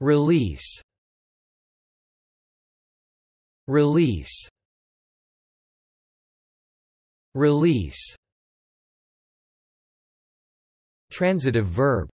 Release. Release. Release. Transitive verb.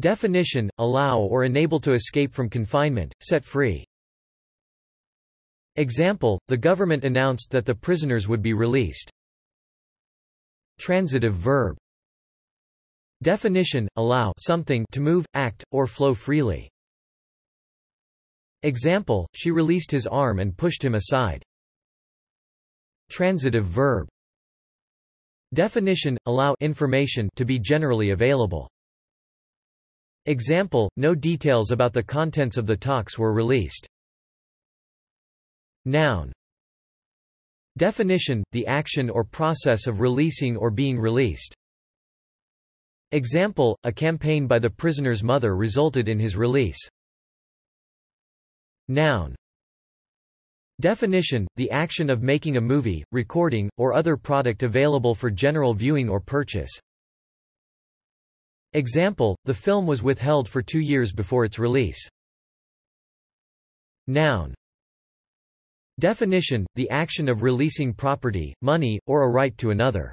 Definition, allow or enable to escape from confinement, set free. Example, the government announced that the prisoners would be released. Transitive verb. Definition, allow something to move, act, or flow freely. Example, she released his arm and pushed him aside. Transitive verb. Definition, allow information to be generally available. Example, no details about the contents of the talks were released. Noun. Definition, the action or process of releasing or being released. Example, a campaign by the prisoner's mother resulted in his release. Noun. Definition, the action of making a movie, recording, or other product available for general viewing or purchase. Example, the film was withheld for two years before its release. Noun. Definition, the action of releasing property, money, or a right to another.